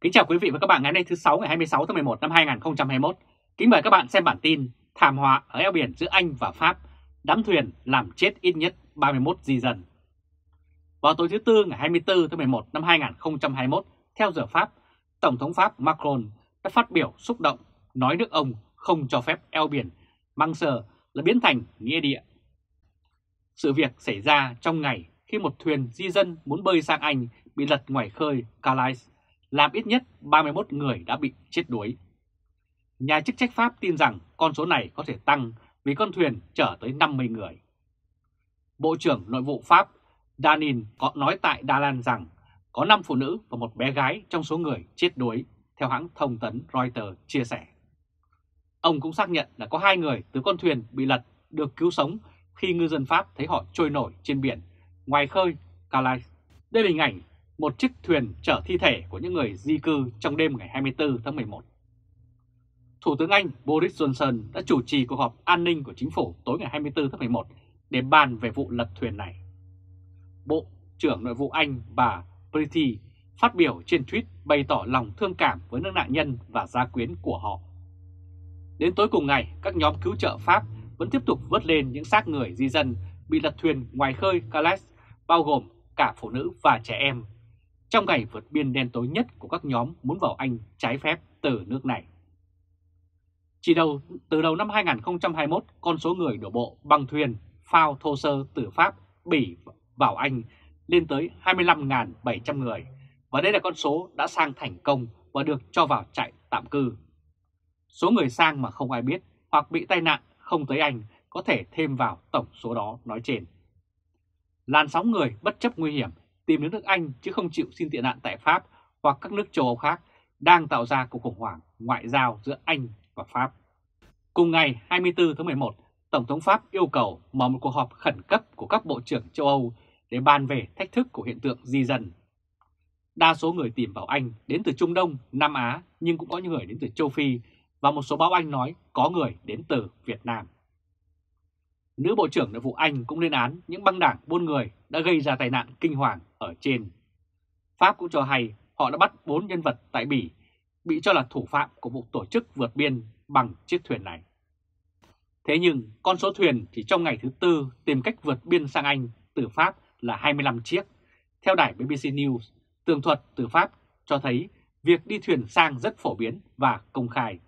Kính chào quý vị và các bạn ngày hôm nay thứ 6 ngày 26 tháng 11 năm 2021. Kính mời các bạn xem bản tin Thảm họa ở eo biển giữa Anh và Pháp, đám thuyền làm chết ít nhất 31 di dân. Vào tối thứ Tư ngày 24 tháng 11 năm 2021, theo giờ Pháp, Tổng thống Pháp Macron đã phát biểu xúc động nói nước ông không cho phép eo biển Manche là biến thành nghĩa địa. Sự việc xảy ra trong ngày khi một thuyền di dân muốn bơi sang Anh bị lật ngoài khơi Calais, làm ít nhất 31 người đã bị chết đuối. Nhà chức trách Pháp tin rằng con số này có thể tăng vì con thuyền chở tới 50 người. Bộ trưởng Nội vụ Pháp Danin có nói tại Đà Lan rằng có 5 phụ nữ và một bé gái trong số người chết đuối, theo hãng thông tấn Reuters chia sẻ. Ông cũng xác nhận là có hai người từ con thuyền bị lật được cứu sống khi ngư dân Pháp thấy họ trôi nổi trên biển ngoài khơi Calais. Đây là hình ảnh một chiếc thuyền chở thi thể của những người di cư trong đêm ngày 24 tháng 11. Thủ tướng Anh Boris Johnson đã chủ trì cuộc họp an ninh của chính phủ tối ngày 24 tháng 11 để bàn về vụ lật thuyền này. Bộ trưởng Nội vụ Anh bà Priti phát biểu trên tweet bày tỏ lòng thương cảm với những nạn nhân và gia quyến của họ. Đến tối cùng ngày, các nhóm cứu trợ Pháp vẫn tiếp tục vớt lên những xác người di dân bị lật thuyền ngoài khơi Calais, bao gồm cả phụ nữ và trẻ em, trong ngày vượt biên đen tối nhất của các nhóm muốn vào Anh trái phép từ nước này. Chỉ đầu từ đầu năm 2021, con số người đổ bộ bằng thuyền phao thô sơ từ Pháp, Bỉ vào Anh lên tới 25.700 người, và đây là con số đã sang thành công và được cho vào trại tạm cư. Số người sang mà không ai biết hoặc bị tai nạn không tới Anh có thể thêm vào tổng số đó nói trên. Làn sóng người bất chấp nguy hiểm tìm đến nước Anh chứ không chịu xin tị nạn tại Pháp hoặc các nước châu Âu khác đang tạo ra cuộc khủng hoảng ngoại giao giữa Anh và Pháp. Cùng ngày 24 tháng 11, Tổng thống Pháp yêu cầu mở một cuộc họp khẩn cấp của các bộ trưởng châu Âu để bàn về thách thức của hiện tượng di dân. Đa số người tìm vào Anh đến từ Trung Đông, Nam Á nhưng cũng có những người đến từ châu Phi và một số báo Anh nói có người đến từ Việt Nam. Nữ Bộ trưởng Nội vụ Anh cũng lên án những băng đảng buôn người đã gây ra tai nạn kinh hoàng ở trên. Pháp cũng cho hay họ đã bắt 4 nhân vật tại Bỉ bị cho là thủ phạm của vụ tổ chức vượt biên bằng chiếc thuyền này. Thế nhưng con số thuyền chỉ trong ngày thứ tư tìm cách vượt biên sang Anh từ Pháp là 25 chiếc. Theo đài BBC News, tường thuật từ Pháp cho thấy việc đi thuyền sang rất phổ biến và công khai.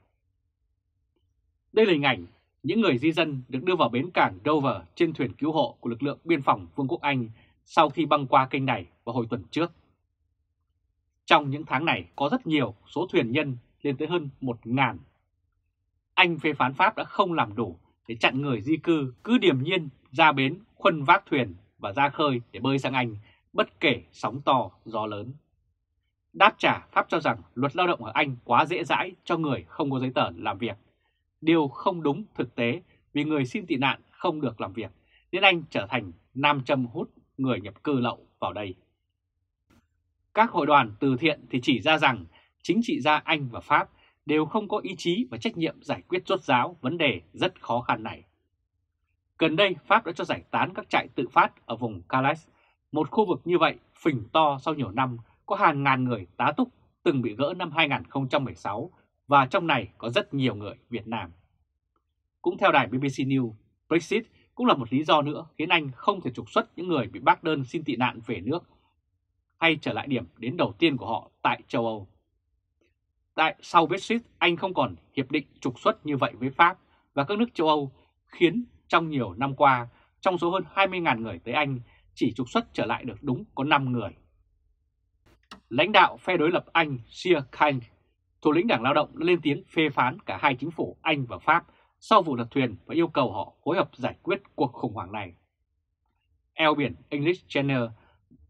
Đây là hình ảnh những người di dân được đưa vào bến cảng Dover trên thuyền cứu hộ của lực lượng biên phòng Vương quốc Anh sau khi băng qua kênh này vào hồi tuần trước. Trong những tháng này có rất nhiều số thuyền nhân lên tới hơn 1.000. Anh phê phán Pháp đã không làm đủ để chặn người di cư cứ điềm nhiên ra bến khuân vác thuyền và ra khơi để bơi sang Anh bất kể sóng to, gió lớn. Đáp trả Pháp cho rằng luật lao động ở Anh quá dễ dãi cho người không có giấy tờ làm việc điều không đúng thực tế vì người xin tị nạn không được làm việc, nên Anh trở thành nam châm hút người nhập cư lậu vào đây. Các hội đoàn từ thiện thì chỉ ra rằng chính trị gia Anh và Pháp đều không có ý chí và trách nhiệm giải quyết rốt ráo vấn đề rất khó khăn này. Gần đây, Pháp đã cho giải tán các trại tự phát ở vùng Calais, một khu vực như vậy phình to sau nhiều năm có hàng ngàn người tá túc từng bị gỡ năm 2016 và trong này có rất nhiều người Việt Nam. Cũng theo đài BBC News, Brexit cũng là một lý do nữa khiến Anh không thể trục xuất những người bị bác đơn xin tị nạn về nước hay trở lại điểm đến đầu tiên của họ tại châu Âu. Tại sau Brexit, Anh không còn hiệp định trục xuất như vậy với Pháp và các nước châu Âu khiến trong nhiều năm qua, trong số hơn 20.000 người tới Anh, chỉ trục xuất trở lại được đúng có 5 người. Lãnh đạo phe đối lập Anh Sir Keir thủ lĩnh Đảng Lao động đã lên tiếng phê phán cả hai chính phủ Anh và Pháp sau vụ lật thuyền và yêu cầu họ phối hợp giải quyết cuộc khủng hoảng này. Eo biển English Channel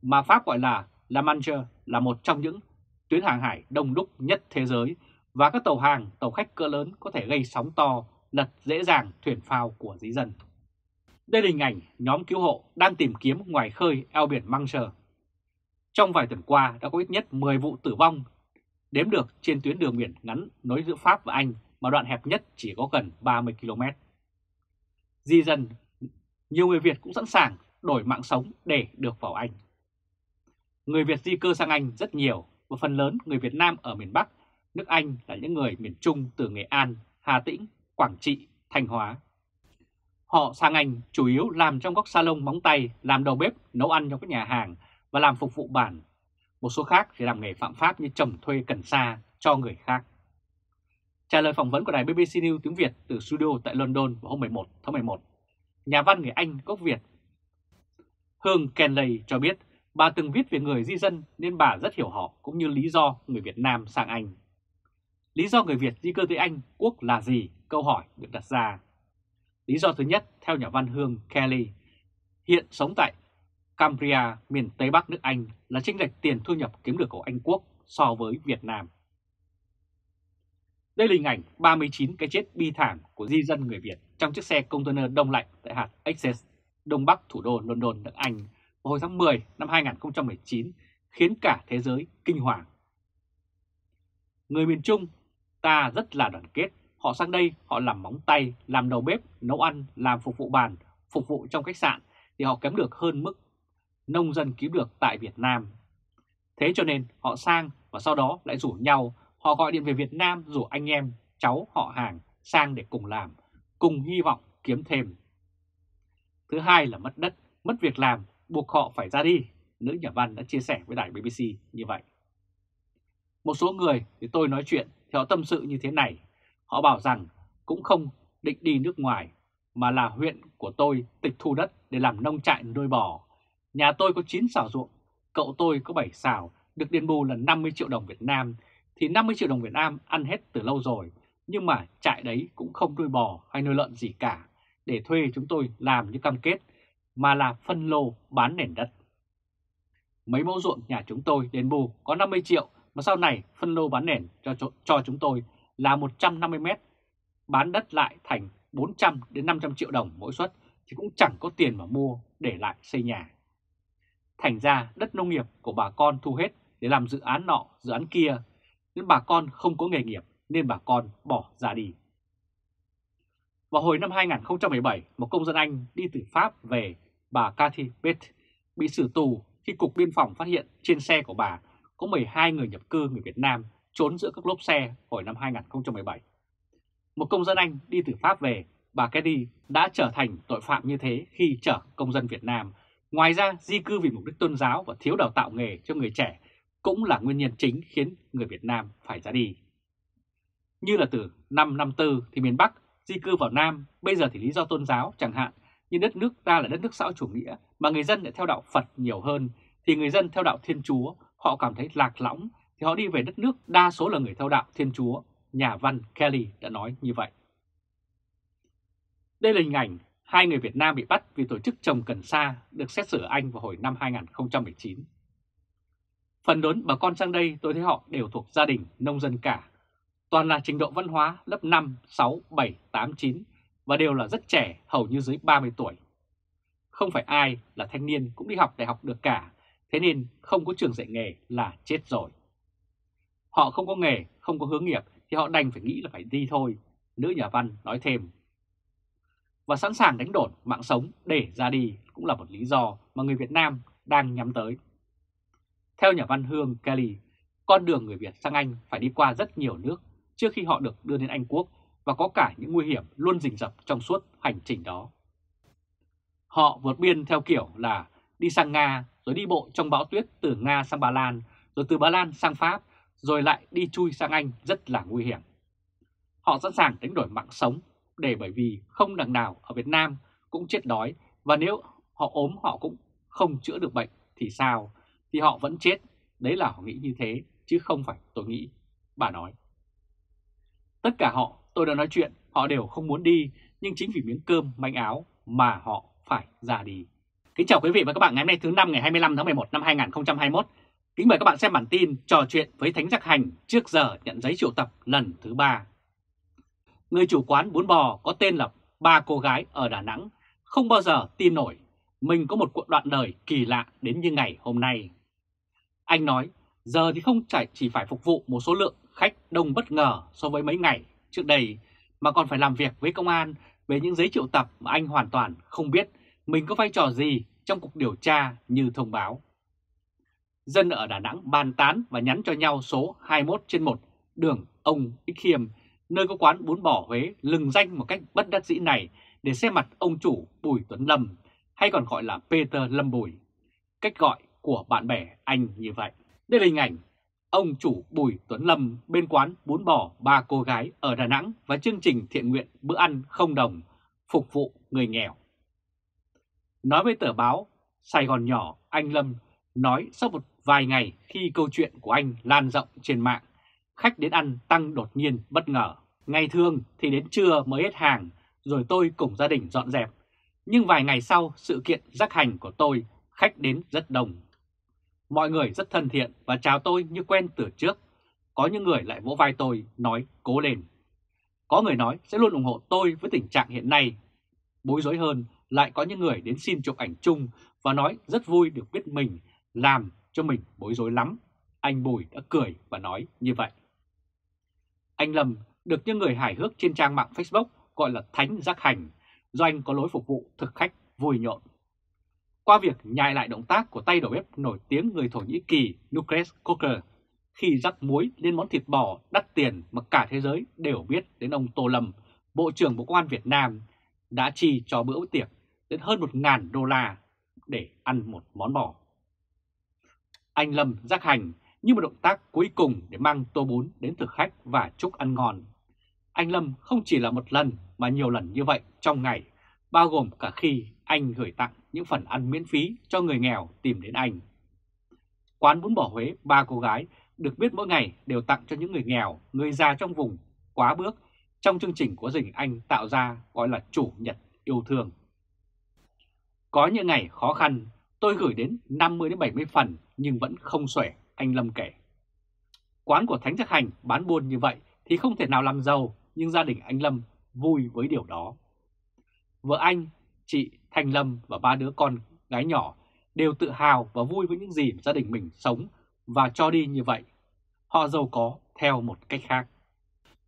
mà Pháp gọi là La Manche là một trong những tuyến hàng hải đông đúc nhất thế giới và các tàu hàng, tàu khách cỡ lớn có thể gây sóng to, lật dễ dàng thuyền phao của dĩ dân. Đây là hình ảnh nhóm cứu hộ đang tìm kiếm ngoài khơi eo biển Manche. Trong vài tuần qua đã có ít nhất 10 vụ tử vong đếm được trên tuyến đường biển ngắn nối giữa Pháp và Anh mà đoạn hẹp nhất chỉ có gần 30 km. Di dân, nhiều người Việt cũng sẵn sàng đổi mạng sống để được vào Anh. Người Việt di cư sang Anh rất nhiều, và phần lớn người Việt Nam ở miền Bắc, nước Anh là những người miền Trung từ Nghệ An, Hà Tĩnh, Quảng Trị, Thanh Hóa. Họ sang Anh chủ yếu làm trong các salon móng tay, làm đầu bếp, nấu ăn trong các nhà hàng và làm phục vụ bản. Một số khác thì làm nghề phạm pháp như trồng thuê cần sa cho người khác. Trả lời phỏng vấn của đài BBC News tiếng Việt từ studio tại London vào hôm 11 tháng 11, nhà văn người Anh gốc Việt Hương Kenley cho biết bà từng viết về người di dân nên bà rất hiểu họ cũng như lý do người Việt Nam sang Anh. Lý do người Việt di cư tới Anh quốc là gì? Câu hỏi được đặt ra. Lý do thứ nhất, theo nhà văn Hương Kelly, hiện sống tại Cambria, miền Tây Bắc nước Anh là chênh lệch tiền thu nhập kiếm được của Anh Quốc so với Việt Nam. Đây là hình ảnh 39 cái chết bi thảm của di dân người Việt trong chiếc xe container đông lạnh tại hạt Essex, đông bắc thủ đô London, nước Anh vào hồi tháng 10 năm 2019, khiến cả thế giới kinh hoàng. Người miền Trung, ta rất là đoàn kết, họ sang đây họ làm móng tay, làm đầu bếp, nấu ăn, làm phục vụ bàn, phục vụ trong khách sạn thì họ kém được hơn mức nông dân kiếm được tại Việt Nam. Thế cho nên họ sang và sau đó lại rủ nhau Họ gọi điện về Việt Nam rủ anh em, cháu họ hàng sang để cùng làm, cùng hy vọng kiếm thêm. Thứ hai là mất đất, mất việc làm, buộc họ phải ra đi. Nữ nhà văn đã chia sẻ với đài BBC như vậy. Một số người thì tôi nói chuyện thì họ tâm sự như thế này. Họ bảo rằng cũng không định đi nước ngoài mà là huyện của tôi tịch thu đất để làm nông trại nuôi bò. Nhà tôi có 9 xào ruộng, cậu tôi có 7 xào, được đền bù là 50 triệu đồng Việt Nam thì 50 triệu đồng Việt Nam ăn hết từ lâu rồi, nhưng mà trại đấy cũng không nuôi bò hay nuôi lợn gì cả, để thuê chúng tôi làm như cam kết, mà là phân lô bán nền đất. Mấy mẫu ruộng nhà chúng tôi đền bù có 50 triệu, mà sau này phân lô bán nền cho, cho, cho chúng tôi là 150 mét, bán đất lại thành 400 đến 500 triệu đồng mỗi suất, thì cũng chẳng có tiền mà mua để lại xây nhà. Thành ra đất nông nghiệp của bà con thu hết để làm dự án nọ, dự án kia nên bà con không có nghề nghiệp nên bà con bỏ ra đi. Vào hồi năm 2017, một công dân Anh đi từ Pháp về bà Cathy Pitt bị xử tù khi Cục Biên phòng phát hiện trên xe của bà có 12 người nhập cư người Việt Nam trốn giữa các lốp xe hồi năm 2017. Một công dân Anh đi từ Pháp về, bà Cathy đã trở thành tội phạm như thế khi chở công dân Việt Nam. Ngoài ra, di cư vì mục đích tôn giáo và thiếu đào tạo nghề cho người trẻ cũng là nguyên nhân chính khiến người Việt Nam phải ra đi. Như là từ năm 54 thì miền Bắc di cư vào Nam, bây giờ thì lý do tôn giáo chẳng hạn, như đất nước ta là đất nước xã hội chủ nghĩa mà người dân lại theo đạo Phật nhiều hơn, thì người dân theo đạo Thiên Chúa họ cảm thấy lạc lõng thì họ đi về đất nước đa số là người theo đạo Thiên Chúa, nhà văn Kelly đã nói như vậy. Đây là hình ảnh hai người Việt Nam bị bắt vì tổ chức trồng cần sa được xét xử ở Anh vào hồi năm 2019. Phần lớn bà con sang đây tôi thấy họ đều thuộc gia đình nông dân cả. Toàn là trình độ văn hóa lớp 5, 6, 7, 8, 9 và đều là rất trẻ, hầu như dưới 30 tuổi. Không phải ai là thanh niên cũng đi học đại học được cả, thế nên không có trường dạy nghề là chết rồi. Họ không có nghề, không có hướng nghiệp thì họ đành phải nghĩ là phải đi thôi, nữ nhà văn nói thêm. Và sẵn sàng đánh đổi mạng sống để ra đi cũng là một lý do mà người Việt Nam đang nhắm tới. Theo nhà văn Hương Kelly, con đường người Việt sang Anh phải đi qua rất nhiều nước trước khi họ được đưa đến Anh Quốc và có cả những nguy hiểm luôn rình rập trong suốt hành trình đó. Họ vượt biên theo kiểu là đi sang Nga rồi đi bộ trong bão tuyết từ Nga sang Ba Lan, rồi từ Ba Lan sang Pháp, rồi lại đi chui sang Anh rất là nguy hiểm. Họ sẵn sàng đánh đổi mạng sống để bởi vì không đằng nào ở Việt Nam cũng chết đói và nếu họ ốm họ cũng không chữa được bệnh thì sao thì họ vẫn chết. Đấy là họ nghĩ như thế, chứ không phải tôi nghĩ, bà nói. Tất cả họ, tôi đã nói chuyện, họ đều không muốn đi, nhưng chính vì miếng cơm, manh áo mà họ phải ra đi. Kính chào quý vị và các bạn ngày hôm nay thứ năm ngày 25 tháng 11 năm 2021. Kính mời các bạn xem bản tin trò chuyện với Thánh Giác Hành trước giờ nhận giấy triệu tập lần thứ ba. Người chủ quán bún bò có tên là ba cô gái ở Đà Nẵng không bao giờ tin nổi mình có một đoạn đời kỳ lạ đến như ngày hôm nay. Anh nói, giờ thì không chỉ phải phục vụ một số lượng khách đông bất ngờ so với mấy ngày trước đây, mà còn phải làm việc với công an về những giấy triệu tập mà anh hoàn toàn không biết mình có vai trò gì trong cuộc điều tra như thông báo. dân ở Đà Nẵng bàn tán và nhắn cho nhau số 21 trên 1 đường ông Ích Khiêm, nơi có quán bún bò Huế lừng danh một cách bất đắc dĩ này để xem mặt ông chủ Bùi Tuấn Lâm, hay còn gọi là Peter Lâm Bùi. Cách gọi của bạn bè anh như vậy. Đây là hình ảnh ông chủ Bùi Tuấn Lâm bên quán bún bò ba cô gái ở Đà Nẵng và chương trình thiện nguyện bữa ăn không đồng phục vụ người nghèo. Nói với tờ báo Sài Gòn Nhỏ, anh Lâm nói sau một vài ngày khi câu chuyện của anh lan rộng trên mạng, khách đến ăn tăng đột nhiên bất ngờ. Ngày thường thì đến trưa mới hết hàng, rồi tôi cùng gia đình dọn dẹp. Nhưng vài ngày sau sự kiện rắc hành của tôi, khách đến rất đông. Mọi người rất thân thiện và chào tôi như quen từ trước. Có những người lại vỗ vai tôi nói cố lên. Có người nói sẽ luôn ủng hộ tôi với tình trạng hiện nay. Bối rối hơn lại có những người đến xin chụp ảnh chung và nói rất vui được biết mình làm cho mình bối rối lắm. Anh Bùi đã cười và nói như vậy. Anh Lâm được những người hài hước trên trang mạng Facebook gọi là Thánh Giác Hành, do anh có lối phục vụ thực khách vui nhộn. Qua việc nhại lại động tác của tay đầu bếp nổi tiếng người Thổ Nhĩ Kỳ Nukres Koker khi rắc muối lên món thịt bò đắt tiền mà cả thế giới đều biết đến ông Tô Lâm, Bộ trưởng Bộ Công an Việt Nam, đã chi cho bữa tiệc đến hơn 1.000 đô la để ăn một món bò. Anh Lâm Giác hành như một động tác cuối cùng để mang tô bún đến thực khách và chúc ăn ngon. Anh Lâm không chỉ là một lần mà nhiều lần như vậy trong ngày, bao gồm cả khi anh gửi tặng những phần ăn miễn phí cho người nghèo tìm đến anh. Quán bún bò Huế ba cô gái được biết mỗi ngày đều tặng cho những người nghèo, người già trong vùng quá bước trong chương trình của dình anh tạo ra gọi là chủ nhật yêu thương. Có những ngày khó khăn, tôi gửi đến 50-70 phần nhưng vẫn không xuể, anh Lâm kể. Quán của Thánh Giác Hành bán buôn như vậy thì không thể nào làm giàu, nhưng gia đình anh Lâm vui với điều đó. Vợ anh, chị Thanh Lâm và ba đứa con gái nhỏ đều tự hào và vui với những gì gia đình mình sống và cho đi như vậy. Họ giàu có theo một cách khác.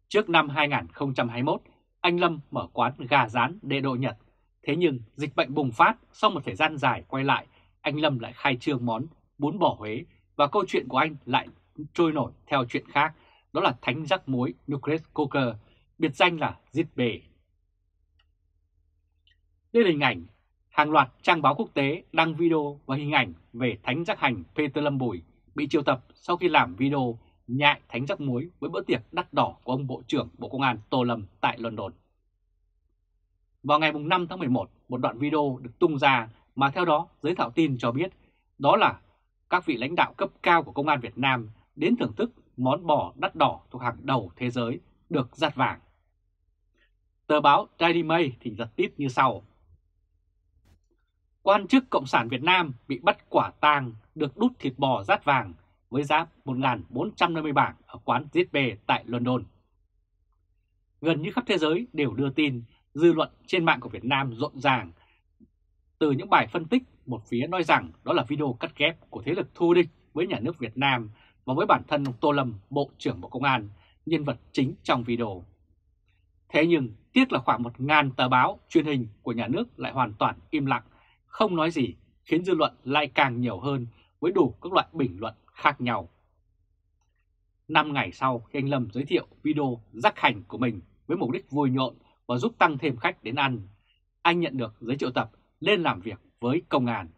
Trước năm 2021, anh Lâm mở quán gà rán đệ độ Nhật. Thế nhưng dịch bệnh bùng phát sau một thời gian dài quay lại, anh Lâm lại khai trương món bún bò Huế và câu chuyện của anh lại trôi nổi theo chuyện khác, đó là thánh rắc muối Nucleus Coker, biệt danh là Giết Bề. Đây là hình ảnh hàng loạt trang báo quốc tế đăng video và hình ảnh về thánh giác hành Peter Lâm Bùi bị triệu tập sau khi làm video nhại thánh rắc muối với bữa tiệc đắt đỏ của ông Bộ trưởng Bộ Công an Tô Lâm tại London. Vào ngày 5 tháng 11, một đoạn video được tung ra mà theo đó giới thạo tin cho biết đó là các vị lãnh đạo cấp cao của Công an Việt Nam đến thưởng thức món bò đắt đỏ thuộc hàng đầu thế giới được giặt vàng. Tờ báo Daily Mail thì giật tít như sau. Quan chức Cộng sản Việt Nam bị bắt quả tang được đút thịt bò rát vàng với giá 1.450 bảng ở quán ZB tại London. Gần như khắp thế giới đều đưa tin dư luận trên mạng của Việt Nam rộn ràng từ những bài phân tích một phía nói rằng đó là video cắt ghép của thế lực thù địch với nhà nước Việt Nam và với bản thân ông Tô Lâm, Bộ trưởng Bộ Công an, nhân vật chính trong video. Thế nhưng tiếc là khoảng 1.000 tờ báo truyền hình của nhà nước lại hoàn toàn im lặng, không nói gì, khiến dư luận lại càng nhiều hơn với đủ các loại bình luận khác nhau. Năm ngày sau khi anh Lâm giới thiệu video rắc hành của mình với mục đích vui nhộn và giúp tăng thêm khách đến ăn, anh nhận được giấy triệu tập lên làm việc với công an.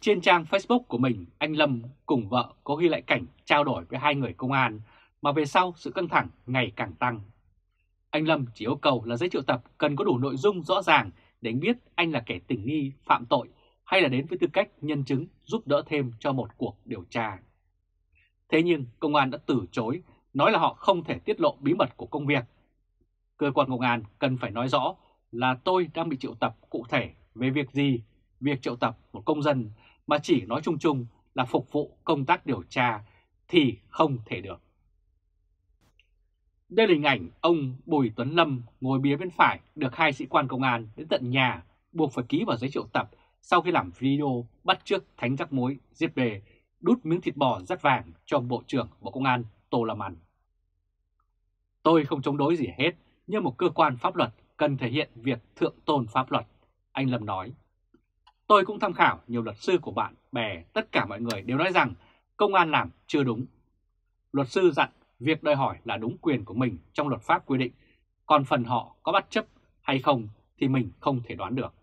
Trên trang Facebook của mình, anh Lâm cùng vợ có ghi lại cảnh trao đổi với hai người công an mà về sau sự căng thẳng ngày càng tăng. Anh Lâm chỉ yêu cầu là giấy triệu tập cần có đủ nội dung rõ ràng để anh biết anh là kẻ tình nghi phạm tội hay là đến với tư cách nhân chứng giúp đỡ thêm cho một cuộc điều tra. Thế nhưng công an đã từ chối, nói là họ không thể tiết lộ bí mật của công việc. Cơ quan công an cần phải nói rõ là tôi đang bị triệu tập cụ thể về việc gì, việc triệu tập một công dân mà chỉ nói chung chung là phục vụ công tác điều tra thì không thể được. Đây là hình ảnh ông Bùi Tuấn Lâm ngồi bía bên phải được hai sĩ quan công an đến tận nhà buộc phải ký vào giấy triệu tập sau khi làm video bắt trước thánh rắc muối giết về đút miếng thịt bò rất vàng cho Bộ trưởng Bộ Công an Tô Lâm ăn. Tôi không chống đối gì hết, nhưng một cơ quan pháp luật cần thể hiện việc thượng tôn pháp luật, anh Lâm nói. Tôi cũng tham khảo nhiều luật sư của bạn bè, tất cả mọi người đều nói rằng công an làm chưa đúng. Luật sư dặn việc đòi hỏi là đúng quyền của mình trong luật pháp quy định, còn phần họ có bắt chấp hay không thì mình không thể đoán được.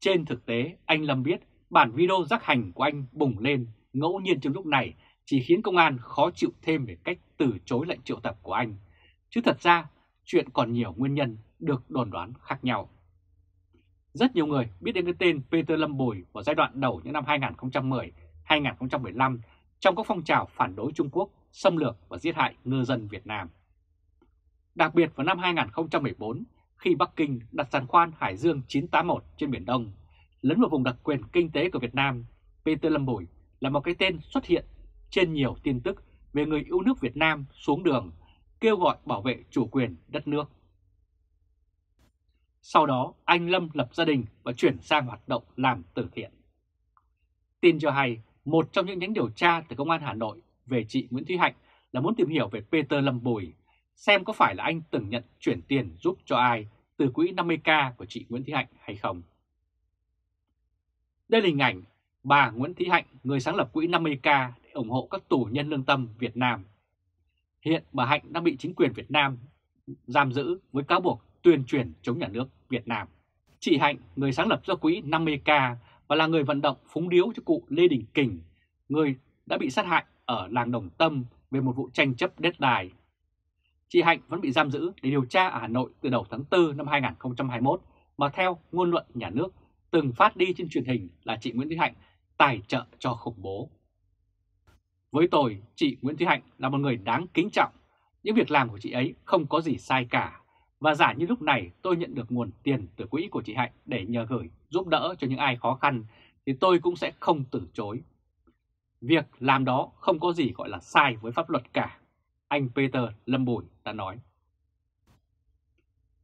Trên thực tế, anh Lâm biết bản video giác hành của anh bùng lên ngẫu nhiên trong lúc này chỉ khiến công an khó chịu thêm về cách từ chối lệnh triệu tập của anh. Chứ thật ra, chuyện còn nhiều nguyên nhân được đồn đoán khác nhau. Rất nhiều người biết đến cái tên Peter Lâm Bùi vào giai đoạn đầu những năm 2010-2015 trong các phong trào phản đối Trung Quốc, xâm lược và giết hại ngư dân Việt Nam. Đặc biệt vào năm 2014, khi Bắc Kinh đặt giàn khoan Hải Dương 981 trên Biển Đông, lấn vào vùng đặc quyền kinh tế của Việt Nam, Peter Lâm Bùi là một cái tên xuất hiện trên nhiều tin tức về người yêu nước Việt Nam xuống đường kêu gọi bảo vệ chủ quyền đất nước. Sau đó, anh Lâm lập gia đình và chuyển sang hoạt động làm từ thiện. Tin cho hay, một trong những nhánh điều tra từ Công an Hà Nội về chị Nguyễn Thúy Hạnh là muốn tìm hiểu về Peter Lâm Bùi, xem có phải là anh từng nhận chuyển tiền giúp cho ai từ quỹ 50k của chị Nguyễn Thúy Hạnh hay không. Đây là hình ảnh bà Nguyễn Thúy Hạnh, người sáng lập quỹ 50k để ủng hộ các tù nhân lương tâm Việt Nam. Hiện bà Hạnh đang bị chính quyền Việt Nam giam giữ với cáo buộc tuyên truyền chống nhà nước Việt Nam. Chị Hạnh, người sáng lập ra quỹ 50k và là người vận động phúng điếu cho cụ Lê Đình Kình, người đã bị sát hại ở làng Đồng Tâm về một vụ tranh chấp đất đài. Chị Hạnh vẫn bị giam giữ để điều tra ở Hà Nội từ đầu tháng 4 năm 2021 mà theo ngôn luận nhà nước từng phát đi trên truyền hình là chị Nguyễn Thị Hạnh tài trợ cho khủng bố. Với tôi, chị Nguyễn Thị Hạnh là một người đáng kính trọng. Những việc làm của chị ấy không có gì sai cả. Và giả như lúc này tôi nhận được nguồn tiền từ quỹ của chị Hạnh để nhờ gửi giúp đỡ cho những ai khó khăn thì tôi cũng sẽ không từ chối. Việc làm đó không có gì gọi là sai với pháp luật cả, anh Peter Lâm Bùi đã nói.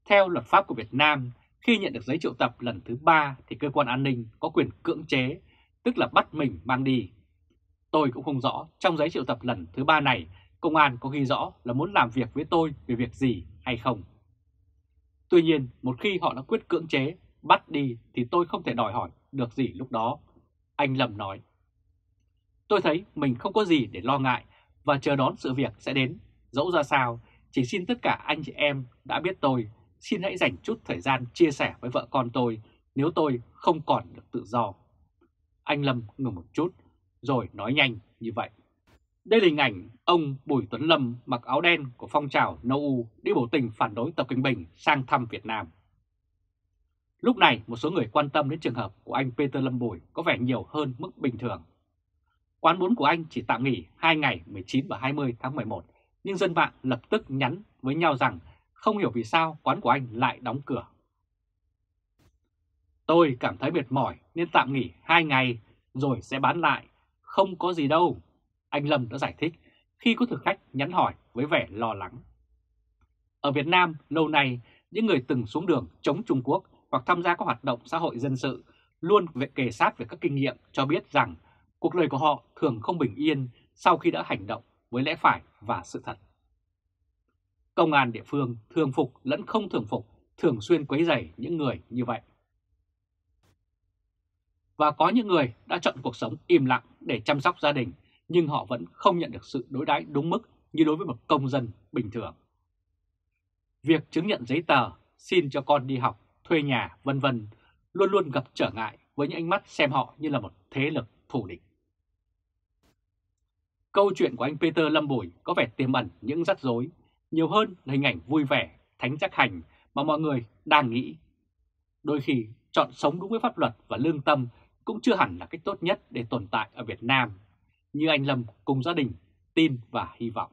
Theo luật pháp của Việt Nam, khi nhận được giấy triệu tập lần thứ ba thì cơ quan an ninh có quyền cưỡng chế, tức là bắt mình mang đi. Tôi cũng không rõ trong giấy triệu tập lần thứ ba này công an có ghi rõ là muốn làm việc với tôi về việc gì hay không. Tuy nhiên, một khi họ đã quyết cưỡng chế, bắt đi thì tôi không thể đòi hỏi được gì lúc đó. Anh Lâm nói. Tôi thấy mình không có gì để lo ngại và chờ đón sự việc sẽ đến. Dẫu ra sao, chỉ xin tất cả anh chị em đã biết tôi, xin hãy dành chút thời gian chia sẻ với vợ con tôi nếu tôi không còn được tự do. Anh Lâm ngừng một chút, rồi nói nhanh như vậy. Đây là hình ảnh ông Bùi Tuấn Lâm mặc áo đen của phong trào Nou đi biểu tình phản đối Tập Kinh Bình sang thăm Việt Nam. Lúc này, một số người quan tâm đến trường hợp của anh Peter Lâm Bùi có vẻ nhiều hơn mức bình thường. Quán bún của anh chỉ tạm nghỉ 2 ngày 19 và 20 tháng 11, nhưng dân mạng lập tức nhắn với nhau rằng không hiểu vì sao quán của anh lại đóng cửa. Tôi cảm thấy mệt mỏi nên tạm nghỉ 2 ngày rồi sẽ bán lại, không có gì đâu. Anh Lâm đã giải thích khi có thực khách nhắn hỏi với vẻ lo lắng. Ở Việt Nam, lâu nay, những người từng xuống đường chống Trung Quốc hoặc tham gia các hoạt động xã hội dân sự luôn về kề sát về các kinh nghiệm cho biết rằng cuộc đời của họ thường không bình yên sau khi đã hành động với lẽ phải và sự thật. Công an địa phương thường phục lẫn không thường phục thường xuyên quấy rầy những người như vậy. Và có những người đã chọn cuộc sống im lặng để chăm sóc gia đình nhưng họ vẫn không nhận được sự đối đãi đúng mức như đối với một công dân bình thường. Việc chứng nhận giấy tờ, xin cho con đi học, thuê nhà, vân vân luôn luôn gặp trở ngại với những ánh mắt xem họ như là một thế lực thù địch. Câu chuyện của anh Peter Lâm Bùi có vẻ tiềm ẩn những rắc rối, nhiều hơn là hình ảnh vui vẻ, thánh chắc hành mà mọi người đang nghĩ. Đôi khi chọn sống đúng với pháp luật và lương tâm cũng chưa hẳn là cách tốt nhất để tồn tại ở Việt Nam, như anh Lâm cùng gia đình tin và hy vọng.